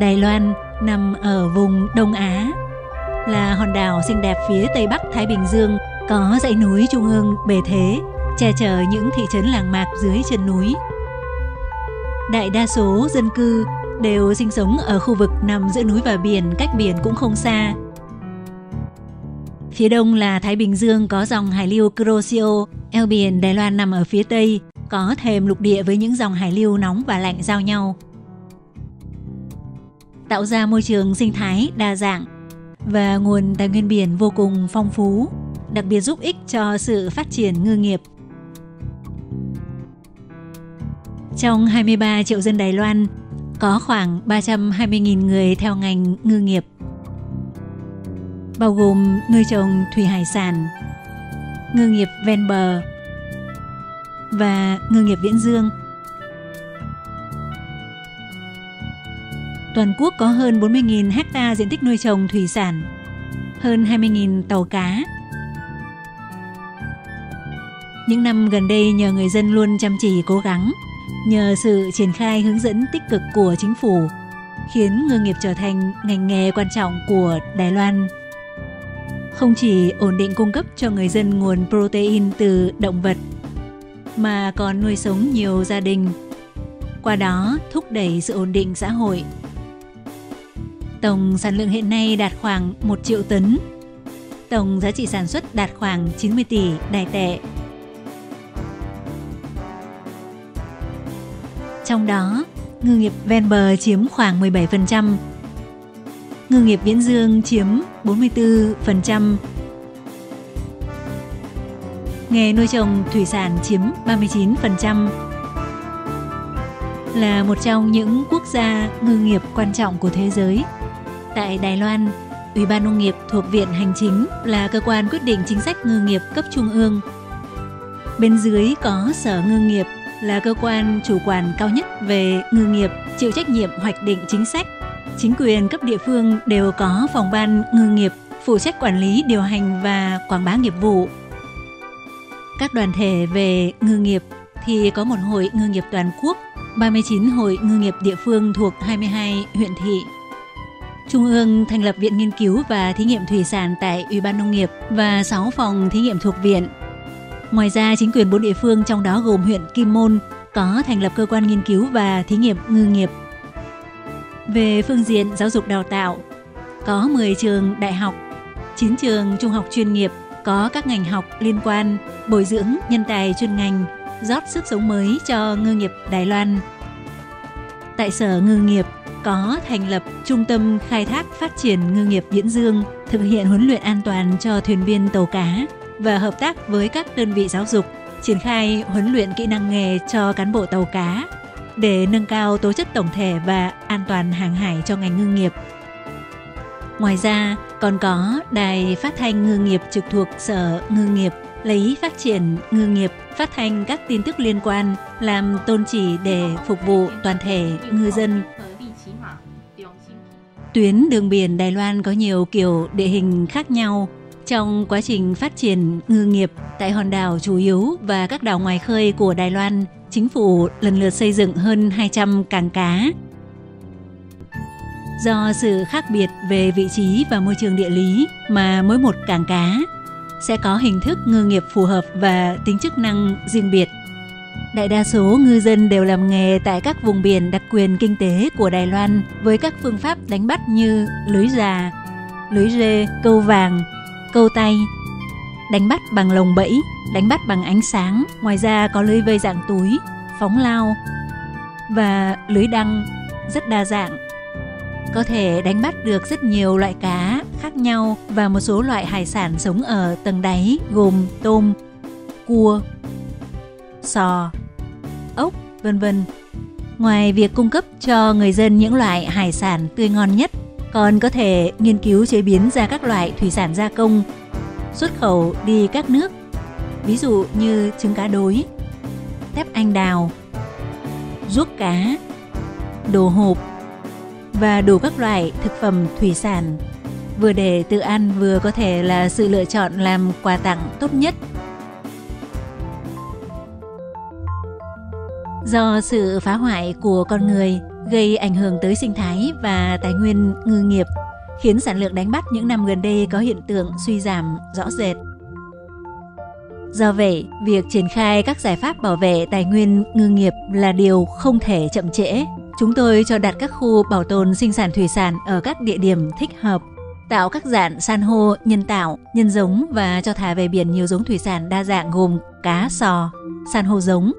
Đài Loan nằm ở vùng Đông Á, là hòn đảo xinh đẹp phía tây bắc Thái Bình Dương, có dãy núi trung ương bề thế, che chở những thị trấn làng mạc dưới chân núi. Đại đa số dân cư đều sinh sống ở khu vực nằm giữa núi và biển, cách biển cũng không xa. Phía đông là Thái Bình Dương có dòng hải lưu Kuroshio, eo biển Đài Loan nằm ở phía tây, có thềm lục địa với những dòng hải lưu nóng và lạnh giao nhau. Tạo ra môi trường sinh thái đa dạng và nguồn tài nguyên biển vô cùng phong phú, đặc biệt giúp ích cho sự phát triển ngư nghiệp. Trong 23 triệu dân Đài Loan, có khoảng 320.000 người theo ngành ngư nghiệp, bao gồm nuôi trồng thủy hải sản, ngư nghiệp ven bờ và ngư nghiệp viễn dương. Toàn quốc có hơn 40.000 hecta diện tích nuôi trồng thủy sản, hơn 20.000 tàu cá. Những năm gần đây nhờ người dân luôn chăm chỉ cố gắng, nhờ sự triển khai hướng dẫn tích cực của chính phủ, khiến ngư nghiệp trở thành ngành nghề quan trọng của Đài Loan. Không chỉ ổn định cung cấp cho người dân nguồn protein từ động vật, mà còn nuôi sống nhiều gia đình, qua đó thúc đẩy sự ổn định xã hội. Tổng sản lượng hiện nay đạt khoảng 1 triệu tấn. Tổng giá trị sản xuất đạt khoảng 90 tỷ đài tệ. Trong đó, ngư nghiệp ven bờ chiếm khoảng 17%, ngư nghiệp viễn dương chiếm 44%, nghề nuôi trồng thủy sản chiếm 39%, là một trong những quốc gia ngư nghiệp quan trọng của thế giới. Tại Đài Loan, Ủy ban Nông nghiệp thuộc Viện Hành Chính là cơ quan quyết định chính sách ngư nghiệp cấp trung ương. Bên dưới có Sở Ngư nghiệp là cơ quan chủ quản cao nhất về ngư nghiệp, chịu trách nhiệm hoạch định chính sách. Chính quyền cấp địa phương đều có phòng ban ngư nghiệp phụ trách quản lý, điều hành và quảng bá nghiệp vụ. Các đoàn thể về ngư nghiệp thì có một hội ngư nghiệp toàn quốc, 39 hội ngư nghiệp địa phương thuộc 22 huyện thị. Trung ương thành lập Viện Nghiên cứu và Thí nghiệm Thủy sản tại Ủy ban Nông nghiệp và 6 phòng thí nghiệm thuộc viện. Ngoài ra, chính quyền bốn địa phương trong đó gồm huyện Kim Môn có thành lập cơ quan nghiên cứu và thí nghiệm ngư nghiệp. Về phương diện giáo dục đào tạo, có 10 trường đại học, 9 trường trung học chuyên nghiệp, có các ngành học liên quan, bồi dưỡng nhân tài chuyên ngành, rót sức sống mới cho ngư nghiệp Đài Loan. Tại Sở Ngư nghiệp có thành lập Trung tâm Khai thác Phát triển Ngư nghiệp Viễn Dương, thực hiện huấn luyện an toàn cho thuyền viên tàu cá và hợp tác với các đơn vị giáo dục, triển khai huấn luyện kỹ năng nghề cho cán bộ tàu cá để nâng cao tố chất tổng thể và an toàn hàng hải cho ngành ngư nghiệp. Ngoài ra, còn có đài phát thanh ngư nghiệp trực thuộc Sở Ngư nghiệp lấy phát triển ngư nghiệp phát thanh các tin tức liên quan làm tôn chỉ để phục vụ toàn thể ngư dân Tuyến đường biển Đài Loan có nhiều kiểu địa hình khác nhau. Trong quá trình phát triển ngư nghiệp tại hòn đảo chủ yếu và các đảo ngoài khơi của Đài Loan, chính phủ lần lượt xây dựng hơn 200 cảng cá. Do sự khác biệt về vị trí và môi trường địa lý mà mỗi một cảng cá sẽ có hình thức ngư nghiệp phù hợp và tính chức năng riêng biệt. Đại đa số ngư dân đều làm nghề tại các vùng biển đặc quyền kinh tế của Đài Loan với các phương pháp đánh bắt như lưới già, lưới rê, câu vàng, câu tay, đánh bắt bằng lồng bẫy, đánh bắt bằng ánh sáng, ngoài ra có lưới vây dạng túi, phóng lao và lưới đăng rất đa dạng. Có thể đánh bắt được rất nhiều loại cá khác nhau và một số loại hải sản sống ở tầng đáy gồm tôm, cua, sò, ốc, vân vân. Ngoài việc cung cấp cho người dân những loại hải sản tươi ngon nhất, còn có thể nghiên cứu chế biến ra các loại thủy sản gia công, xuất khẩu đi các nước, ví dụ như trứng cá đối, tép anh đào, ruốc cá, đồ hộp và đủ các loại thực phẩm thủy sản vừa để tự ăn vừa có thể là sự lựa chọn làm quà tặng tốt nhất Do sự phá hoại của con người, gây ảnh hưởng tới sinh thái và tài nguyên ngư nghiệp, khiến sản lượng đánh bắt những năm gần đây có hiện tượng suy giảm rõ rệt. Do vậy, việc triển khai các giải pháp bảo vệ tài nguyên ngư nghiệp là điều không thể chậm trễ. Chúng tôi cho đặt các khu bảo tồn sinh sản thủy sản ở các địa điểm thích hợp, tạo các dạng san hô nhân tạo, nhân giống và cho thả về biển nhiều giống thủy sản đa dạng gồm cá, sò, san hô giống.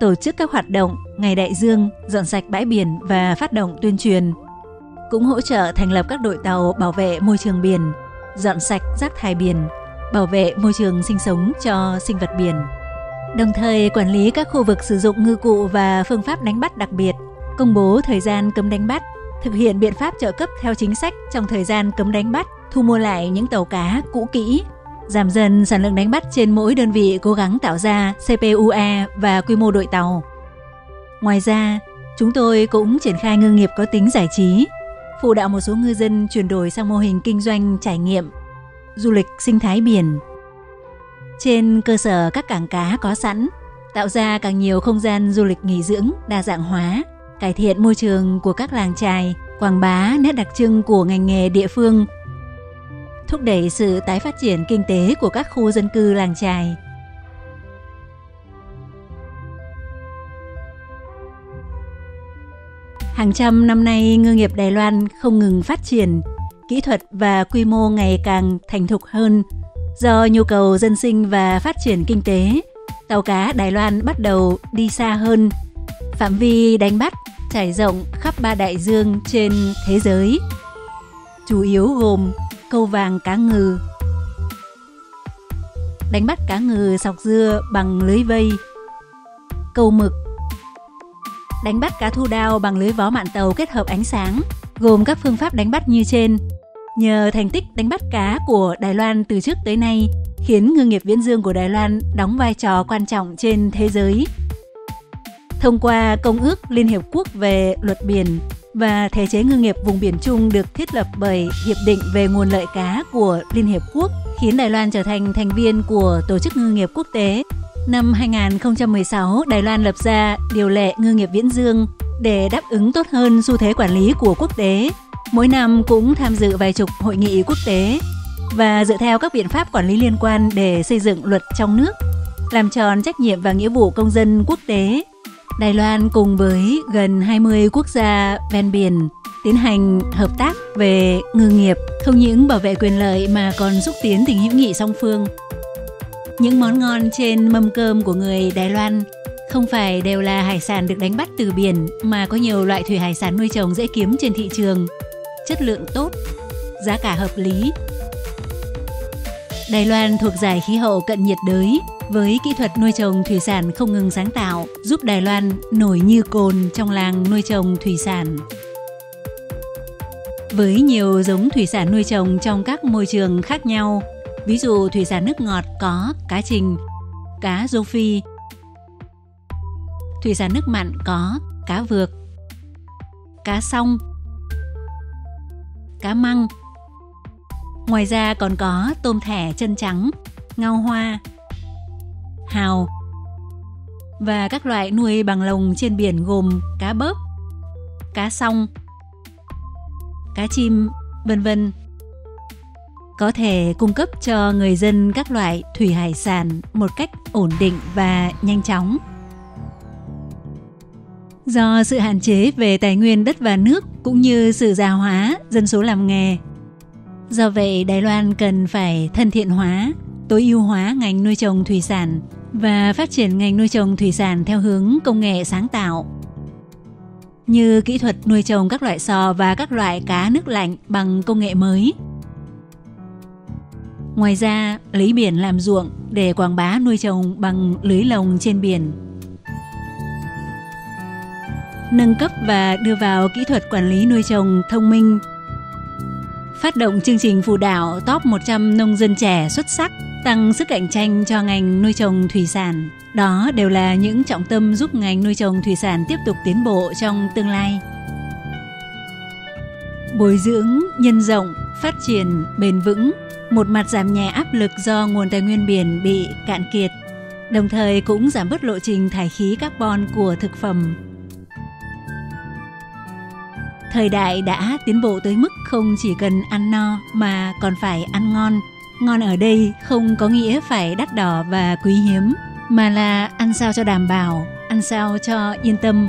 Tổ chức các hoạt động ngày đại dương, dọn sạch bãi biển và phát động tuyên truyền. Cũng hỗ trợ thành lập các đội tàu bảo vệ môi trường biển, dọn sạch rác thải biển, bảo vệ môi trường sinh sống cho sinh vật biển. Đồng thời quản lý các khu vực sử dụng ngư cụ và phương pháp đánh bắt đặc biệt, công bố thời gian cấm đánh bắt, thực hiện biện pháp trợ cấp theo chính sách trong thời gian cấm đánh bắt, thu mua lại những tàu cá cũ kỹ, giảm dần sản lượng đánh bắt trên mỗi đơn vị cố gắng tạo ra CPUE và quy mô đội tàu. Ngoài ra, chúng tôi cũng triển khai ngư nghiệp có tính giải trí, phụ đạo một số ngư dân chuyển đổi sang mô hình kinh doanh trải nghiệm du lịch sinh thái biển. Trên cơ sở các cảng cá có sẵn, tạo ra càng nhiều không gian du lịch nghỉ dưỡng đa dạng hóa, cải thiện môi trường của các làng trài, quảng bá nét đặc trưng của ngành nghề địa phương, thúc đẩy sự tái phát triển kinh tế của các khu dân cư làng trài. Hàng trăm năm nay, ngư nghiệp Đài Loan không ngừng phát triển, kỹ thuật và quy mô ngày càng thành thục hơn. Do nhu cầu dân sinh và phát triển kinh tế, tàu cá Đài Loan bắt đầu đi xa hơn. Phạm vi đánh bắt trải rộng khắp ba đại dương trên thế giới. Chủ yếu gồm câu vàng cá ngừ, đánh bắt cá ngừ sọc dưa bằng lưới vây, câu mực, đánh bắt cá thu đao bằng lưới vó mạn tàu kết hợp ánh sáng, gồm các phương pháp đánh bắt như trên. Nhờ thành tích đánh bắt cá của Đài Loan từ trước tới nay, khiến ngư nghiệp viễn dương của Đài Loan đóng vai trò quan trọng trên thế giới. Thông qua Công ước Liên Hiệp Quốc về luật biển và thể chế ngư nghiệp vùng biển chung được thiết lập bởi Hiệp định về nguồn lợi cá của Liên Hiệp Quốc, khiến Đài Loan trở thành thành viên của Tổ chức Ngư nghiệp Quốc tế. Năm 2016, Đài Loan lập ra điều lệ ngư nghiệp viễn dương để đáp ứng tốt hơn xu thế quản lý của quốc tế mỗi năm cũng tham dự vài chục hội nghị quốc tế và dựa theo các biện pháp quản lý liên quan để xây dựng luật trong nước, làm tròn trách nhiệm và nghĩa vụ công dân quốc tế. Đài Loan cùng với gần 20 quốc gia ven biển tiến hành hợp tác về ngư nghiệp, không những bảo vệ quyền lợi mà còn xúc tiến tình hữu nghị song phương. Những món ngon trên mâm cơm của người Đài Loan không phải đều là hải sản được đánh bắt từ biển mà có nhiều loại thủy hải sản nuôi trồng dễ kiếm trên thị trường chất lượng tốt, giá cả hợp lý. Đài Loan thuộc giải khí hậu cận nhiệt đới với kỹ thuật nuôi trồng thủy sản không ngừng sáng tạo, giúp Đài Loan nổi như cồn trong làng nuôi trồng thủy sản. Với nhiều giống thủy sản nuôi trồng trong các môi trường khác nhau, ví dụ thủy sản nước ngọt có cá trình, cá rô phi, thủy sản nước mặn có cá vược, cá song, cá măng. Ngoài ra còn có tôm thẻ chân trắng, ngao hoa, hào và các loại nuôi bằng lồng trên biển gồm cá bớp, cá song, cá chim, vân vân. Có thể cung cấp cho người dân các loại thủy hải sản một cách ổn định và nhanh chóng. Do sự hạn chế về tài nguyên đất và nước cũng như sự già hóa dân số làm nghề. Do vậy, Đài Loan cần phải thân thiện hóa, tối ưu hóa ngành nuôi trồng thủy sản và phát triển ngành nuôi trồng thủy sản theo hướng công nghệ sáng tạo như kỹ thuật nuôi trồng các loại sò và các loại cá nước lạnh bằng công nghệ mới. Ngoài ra, lấy biển làm ruộng để quảng bá nuôi trồng bằng lưới lồng trên biển nâng cấp và đưa vào kỹ thuật quản lý nuôi trồng thông minh. Phát động chương trình phụ đạo top 100 nông dân trẻ xuất sắc, tăng sức cạnh tranh cho ngành nuôi trồng thủy sản. Đó đều là những trọng tâm giúp ngành nuôi trồng thủy sản tiếp tục tiến bộ trong tương lai. Bồi dưỡng, nhân rộng, phát triển bền vững, một mặt giảm nhẹ áp lực do nguồn tài nguyên biển bị cạn kiệt, đồng thời cũng giảm bớt lộ trình thải khí carbon của thực phẩm Thời đại đã tiến bộ tới mức không chỉ cần ăn no mà còn phải ăn ngon. Ngon ở đây không có nghĩa phải đắt đỏ và quý hiếm, mà là ăn sao cho đảm bảo, ăn sao cho yên tâm.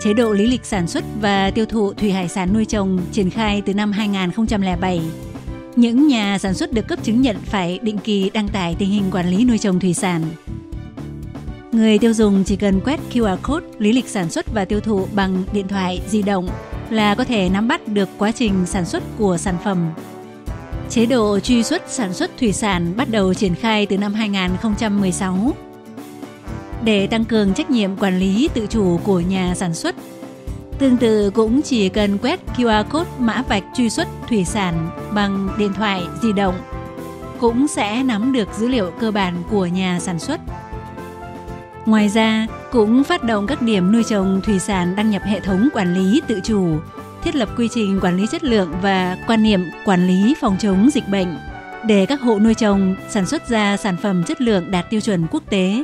Chế độ lý lịch sản xuất và tiêu thụ thủy hải sản nuôi trồng triển khai từ năm 2007. Những nhà sản xuất được cấp chứng nhận phải định kỳ đăng tải tình hình quản lý nuôi trồng thủy sản. Người tiêu dùng chỉ cần quét QR code lý lịch sản xuất và tiêu thụ bằng điện thoại di động là có thể nắm bắt được quá trình sản xuất của sản phẩm. Chế độ truy xuất sản xuất thủy sản bắt đầu triển khai từ năm 2016 để tăng cường trách nhiệm quản lý tự chủ của nhà sản xuất. Tương tự cũng chỉ cần quét QR code mã vạch truy xuất thủy sản bằng điện thoại di động cũng sẽ nắm được dữ liệu cơ bản của nhà sản xuất. Ngoài ra, cũng phát động các điểm nuôi trồng thủy sản đăng nhập hệ thống quản lý tự chủ, thiết lập quy trình quản lý chất lượng và quan niệm quản lý phòng chống dịch bệnh để các hộ nuôi trồng sản xuất ra sản phẩm chất lượng đạt tiêu chuẩn quốc tế.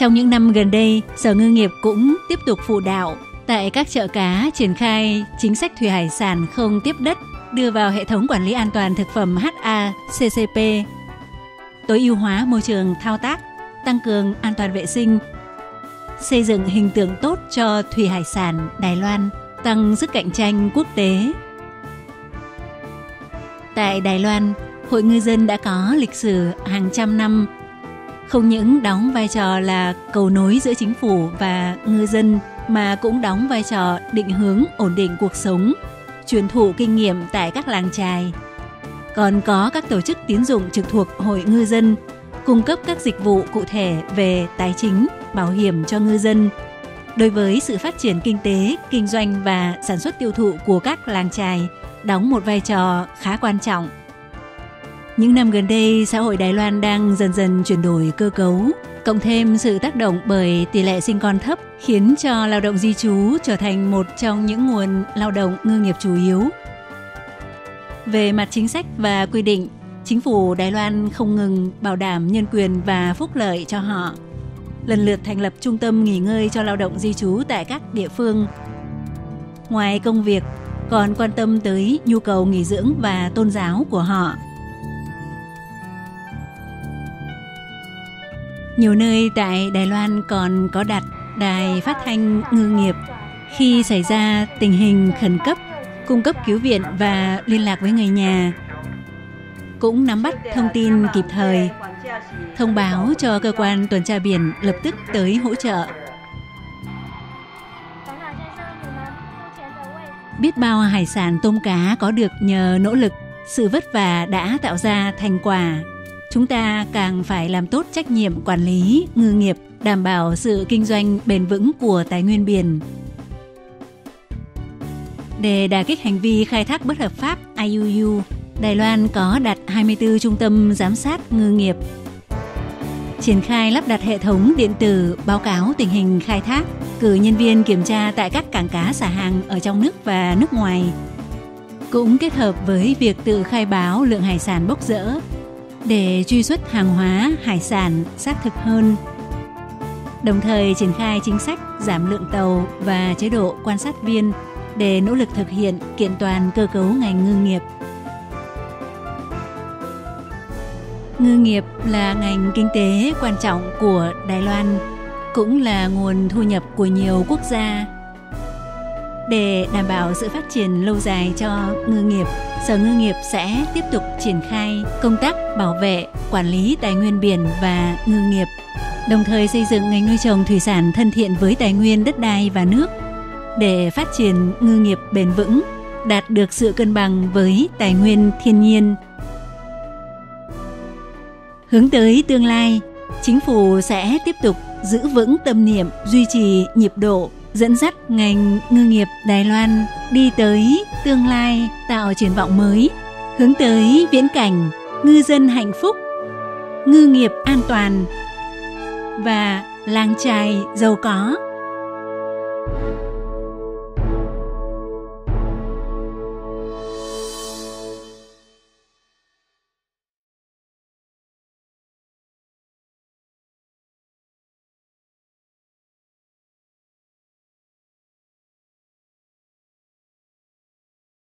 Trong những năm gần đây, Sở Ngư nghiệp cũng tiếp tục phụ đạo tại các chợ cá triển khai chính sách thủy hải sản không tiếp đất đưa vào hệ thống quản lý an toàn thực phẩm HACCP tối ưu hóa môi trường thao tác, tăng cường an toàn vệ sinh, xây dựng hình tượng tốt cho thủy hải sản Đài Loan, tăng sức cạnh tranh quốc tế. Tại Đài Loan, Hội ngư dân đã có lịch sử hàng trăm năm, không những đóng vai trò là cầu nối giữa chính phủ và ngư dân mà cũng đóng vai trò định hướng ổn định cuộc sống, truyền thụ kinh nghiệm tại các làng trài, còn có các tổ chức tín dụng trực thuộc Hội ngư dân cung cấp các dịch vụ cụ thể về tài chính, bảo hiểm cho ngư dân. Đối với sự phát triển kinh tế, kinh doanh và sản xuất tiêu thụ của các làng trài đóng một vai trò khá quan trọng. Những năm gần đây, xã hội Đài Loan đang dần dần chuyển đổi cơ cấu, cộng thêm sự tác động bởi tỷ lệ sinh con thấp khiến cho lao động di trú trở thành một trong những nguồn lao động ngư nghiệp chủ yếu về mặt chính sách và quy định, chính phủ Đài Loan không ngừng bảo đảm nhân quyền và phúc lợi cho họ. Lần lượt thành lập trung tâm nghỉ ngơi cho lao động di trú tại các địa phương. Ngoài công việc, còn quan tâm tới nhu cầu nghỉ dưỡng và tôn giáo của họ. Nhiều nơi tại Đài Loan còn có đặt đài phát thanh ngư nghiệp khi xảy ra tình hình khẩn cấp cung cấp cứu viện và liên lạc với người nhà. Cũng nắm bắt thông tin kịp thời, thông báo cho cơ quan tuần tra biển lập tức tới hỗ trợ. Biết bao hải sản tôm cá có được nhờ nỗ lực, sự vất vả đã tạo ra thành quả. Chúng ta càng phải làm tốt trách nhiệm quản lý, ngư nghiệp, đảm bảo sự kinh doanh bền vững của tài nguyên biển, để đả kích hành vi khai thác bất hợp pháp IUU, Đài Loan có đặt 24 trung tâm giám sát ngư nghiệp. Triển khai lắp đặt hệ thống điện tử báo cáo tình hình khai thác, cử nhân viên kiểm tra tại các cảng cá xả hàng ở trong nước và nước ngoài. Cũng kết hợp với việc tự khai báo lượng hải sản bốc rỡ để truy xuất hàng hóa hải sản xác thực hơn đồng thời triển khai chính sách giảm lượng tàu và chế độ quan sát viên để nỗ lực thực hiện kiện toàn cơ cấu ngành ngư nghiệp. Ngư nghiệp là ngành kinh tế quan trọng của Đài Loan, cũng là nguồn thu nhập của nhiều quốc gia. Để đảm bảo sự phát triển lâu dài cho ngư nghiệp, Sở Ngư nghiệp sẽ tiếp tục triển khai công tác bảo vệ, quản lý tài nguyên biển và ngư nghiệp, đồng thời xây dựng ngành nuôi trồng thủy sản thân thiện với tài nguyên đất đai và nước để phát triển ngư nghiệp bền vững, đạt được sự cân bằng với tài nguyên thiên nhiên. Hướng tới tương lai, chính phủ sẽ tiếp tục giữ vững tâm niệm duy trì nhịp độ dẫn dắt ngành ngư nghiệp Đài Loan đi tới tương lai tạo triển vọng mới, hướng tới viễn cảnh ngư dân hạnh phúc, ngư nghiệp an toàn và làng trài giàu có.